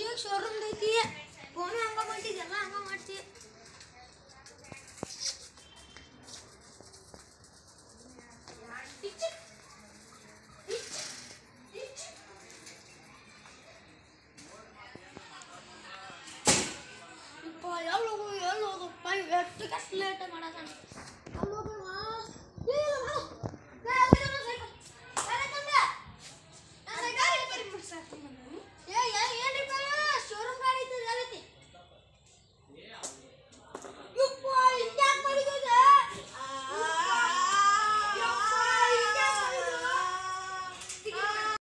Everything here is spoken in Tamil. ಇಲ್ಲಿ ಶೋರೂಮ್ ಐತಿ ಫೋನ್ ಹಂಗ ಮಾಡ್ತೀವಿ ಎಲ್ಲ ಹಂಗ ಮಾಡ್ತೀವಿ இப்போ எவ்வளோ எவ்வளோ பை வெட்டு கஷ்டம் லேட்டாக மாடாதான்